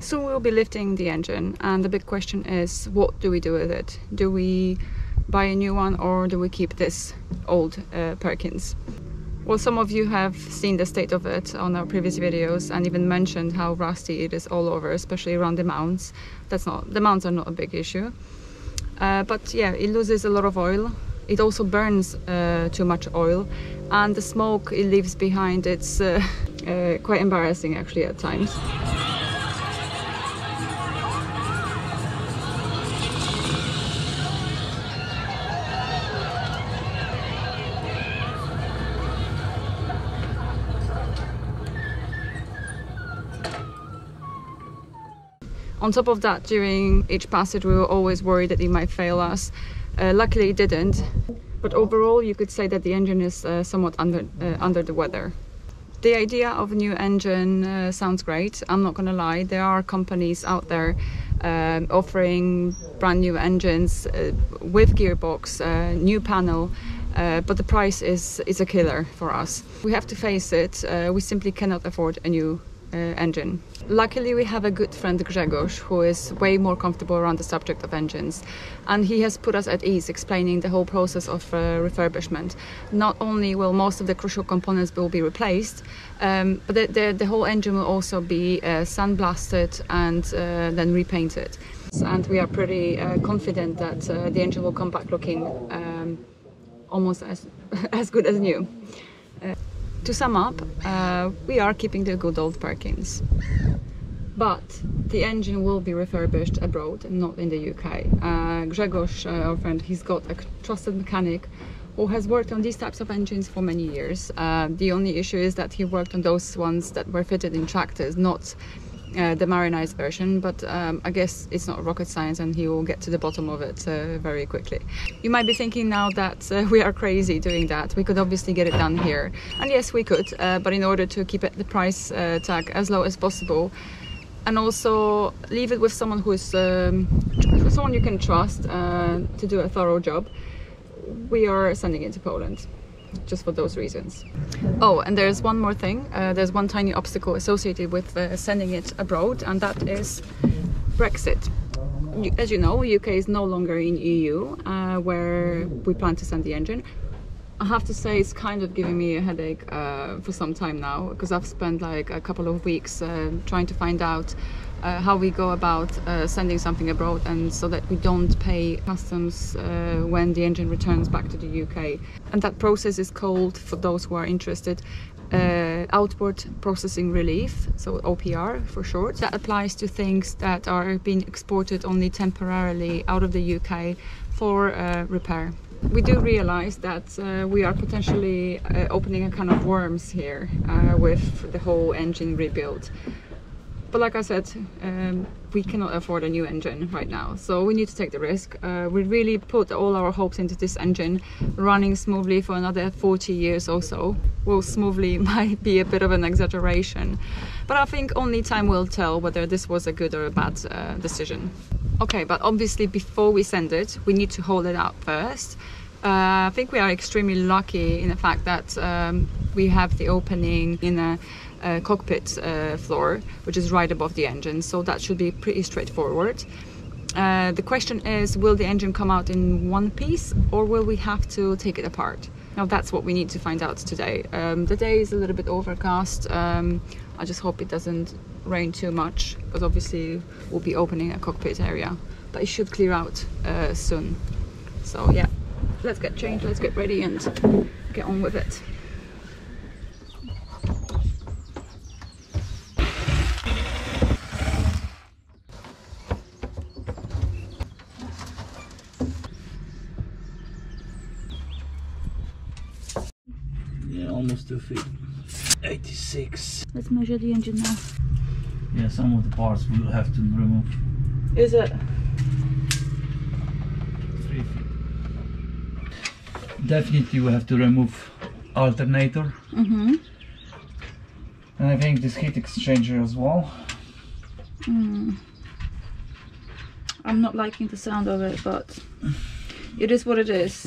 Soon we'll be lifting the engine, and the big question is what do we do with it? Do we buy a new one or do we keep this old uh, Perkins? Well, some of you have seen the state of it on our previous videos and even mentioned how rusty it is all over, especially around the mounts. That's not the mounts are not a big issue, uh, but yeah, it loses a lot of oil. It also burns uh, too much oil, and the smoke it leaves behind. It's uh, uh, quite embarrassing actually at times. On top of that, during each passage, we were always worried that it might fail us. Uh, luckily, it didn't. But overall, you could say that the engine is uh, somewhat under uh, under the weather. The idea of a new engine uh, sounds great. I'm not going to lie. There are companies out there um, offering brand new engines uh, with gearbox, new panel. Uh, but the price is is a killer for us. We have to face it. Uh, we simply cannot afford a new engine. Luckily, we have a good friend Grzegorz who is way more comfortable around the subject of engines, and he has put us at ease explaining the whole process of uh, refurbishment. Not only will most of the crucial components will be replaced, um, but the, the, the, whole engine will also be uh, sandblasted and uh, then repainted. And we are pretty uh, confident that the engine will come back looking um, almost as, as good as new. Uh, to sum up, uh, we are keeping the good old Perkins. But the engine will be refurbished abroad, not in the UK. Uh, Grzegorz, uh, our friend, he's got a trusted mechanic who has worked on these types of engines for many years. Uh, the only issue is that he worked on those ones that were fitted in tractors, not uh, the Marinized version, but um, I guess it's not rocket science and he will get to the bottom of it uh, very quickly. You might be thinking now that uh, we are crazy doing that. We could obviously get it done here. And yes, we could, uh, but in order to keep it, the price uh, tag as low as possible, and also leave it with someone who is um, someone you can trust uh, to do a thorough job, we are sending it to Poland just for those reasons. Oh, and there's one more thing. Uh, there's one tiny obstacle associated with uh, sending it abroad, and that is Brexit. As you know, UK is no longer in EU, uh, where we plan to send the engine. I have to say it's kind of giving me a headache uh, for some time now because I've spent like a couple of weeks uh, trying to find out uh, how we go about uh, sending something abroad and so that we don't pay customs uh, when the engine returns back to the UK. And that process is called, for those who are interested, uh, outward processing relief, so OPR for short. That applies to things that are being exported only temporarily out of the UK for uh, repair. We do realize that uh, we are potentially opening a can of worms here with the whole engine rebuild. But like I said, um, we cannot afford a new engine right now, so we need to take the risk. Uh, we really put all our hopes into this engine running smoothly for another 40 years or so. Well, smoothly might be a bit of an exaggeration, but I think only time will tell whether this was a good or a bad uh, decision. Okay, but obviously before we send it, we need to hold it out first. Uh, I think we are extremely lucky in the fact that um, we have the opening in a uh, cockpit uh, floor, which is right above the engine. So that should be pretty straightforward. Uh, the question is, will the engine come out in one piece or will we have to take it apart? Now that's what we need to find out today. Um, the day is a little bit overcast. Um, I just hope it doesn't rain too much because obviously we'll be opening a cockpit area, but it should clear out uh, soon. So yeah, let's get changed, let's get ready and get on with it. Almost two feet. 86. Let's measure the engine now. Yeah, some of the parts we'll have to remove. Is it? Three feet. Definitely we have to remove alternator. Mm -hmm. And I think this heat exchanger as well. Mm. I'm not liking the sound of it, but it is what it is.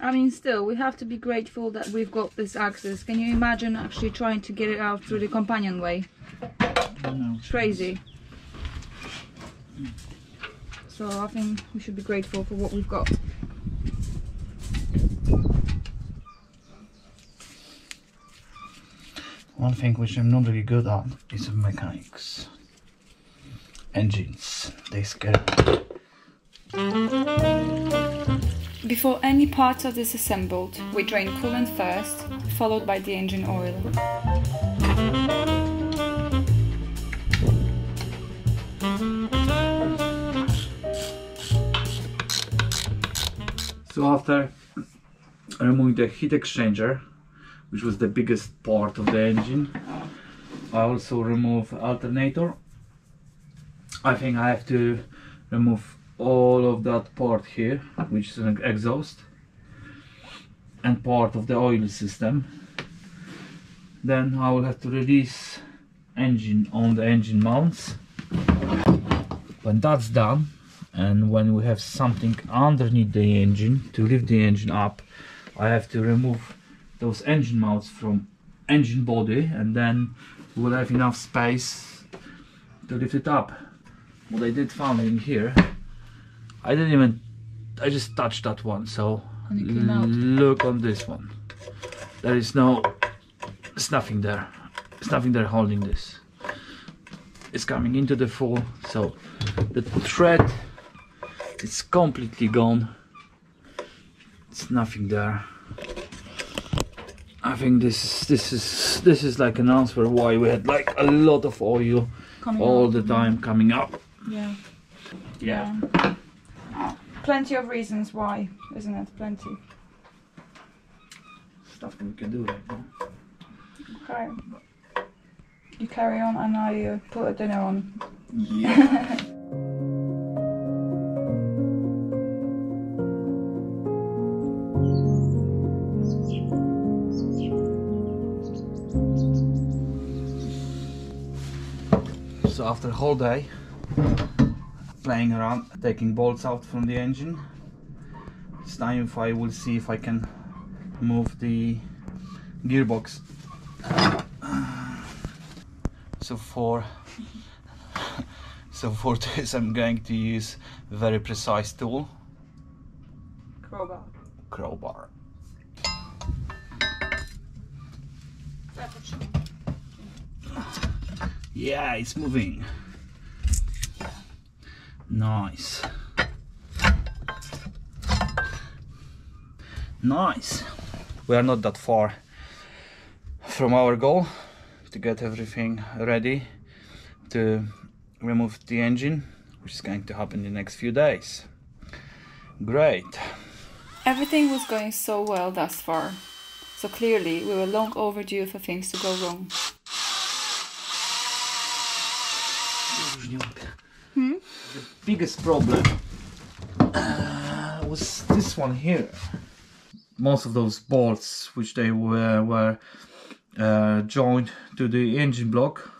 I mean, still, we have to be grateful that we've got this access. Can you imagine actually trying to get it out through the companionway? No. Crazy. So I think we should be grateful for what we've got. One thing which I'm not really good at is mechanics. Engines. They scare me. Before any parts are disassembled, we drain coolant first, followed by the engine oil. So after removing the heat exchanger, which was the biggest part of the engine, I also remove alternator. I think I have to remove all of that part here, which is an exhaust, and part of the oil system. Then I will have to release engine on the engine mounts. When that's done, and when we have something underneath the engine to lift the engine up I have to remove those engine mounts from engine body and then we'll have enough space to lift it up what I did found in here I didn't even I just touched that one so And it came out. look on this one. There is no there's nothing there. There's nothing there holding this. It's coming into the fall so the thread it's completely gone. It's nothing there. I think this is this is this is like an answer why we had like a lot of oil Coming all out. the time coming up. Yeah. yeah Plenty of reasons why, isn't it? Plenty. stuff that we can do right now Okay. You carry on and I uh, put a dinner on. yeah So after a whole day playing around, taking bolts out from the engine, it's time if I will see if I can move the gearbox. So for so for this I'm going to use a very precise tool, Crowbar. crowbar. Yeah, it's moving. Nice. Nice. We are not that far from our goal to get everything ready to remove the engine, which is going to happen in the next few days. Great. Everything was going so well thus far. So clearly, we were long overdue for things to go wrong. The biggest problem uh, was this one here. Most of those bolts, which they were were uh, joined to the engine block,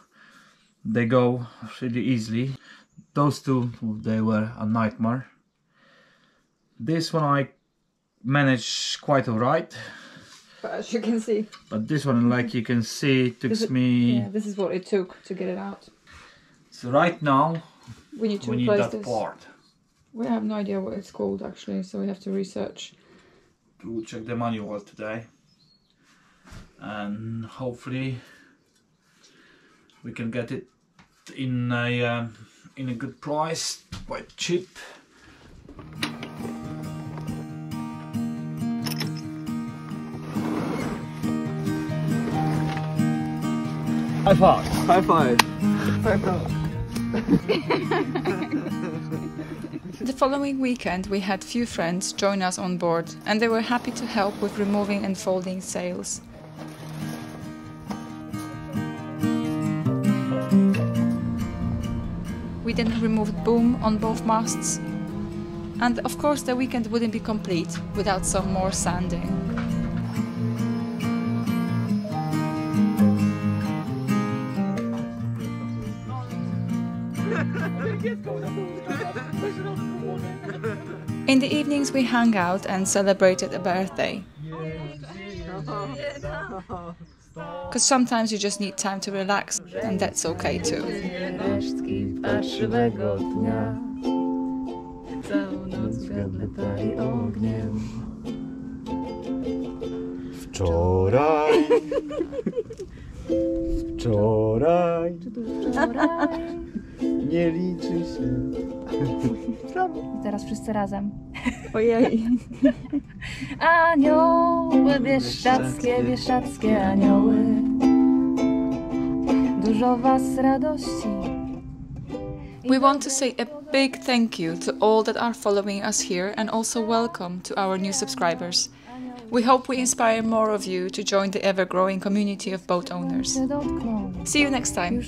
they go really easily. Those two, they were a nightmare. This one I managed quite alright, But as you can see, but this one, like you can see, took me. yeah, this is what it took to get it out. So right now We need to we need replace that this. part. We have no idea what it's called actually, so we have to research. We'll check the manual today and hopefully we can get it in a um, in a good price quite cheap High five! high five High five. The following weekend, we had few friends join us on board, and they were happy to help with removing and folding sails. We then removed boom on both masts, and of course, the weekend wouldn't be complete without some more sanding. In the evenings, we hung out and celebrated a birthday. Because sometimes you just need time to relax, and that's okay too. resztki parszywego dnia Całą noc w gardle pali ogniem Wczoraj. Wczoraj. Nie liczy się. I teraz wszyscy razem Ojej. Anioły bieszczadzkie, bieszczadzkie anioły Dużo was radości We want to say a big thank you to all that are following us here and also welcome to our new subscribers. We hope we inspire more of you to join the ever growing community of boat owners. See you next time.